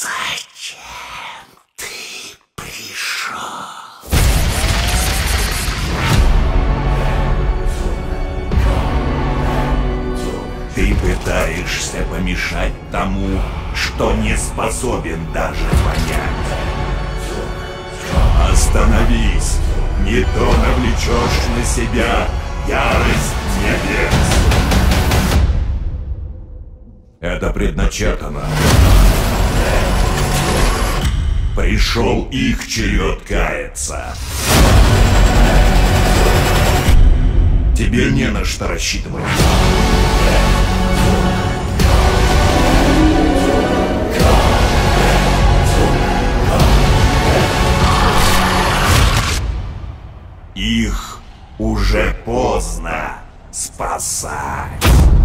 Зачем ты пришел? Ты пытаешься помешать тому, что не способен даже понять. Остановись, не то навлечешь на себя ярость небес. Это предначертано. Пришел их черед каяться. Тебе не на что рассчитывать. Их уже поздно спасать.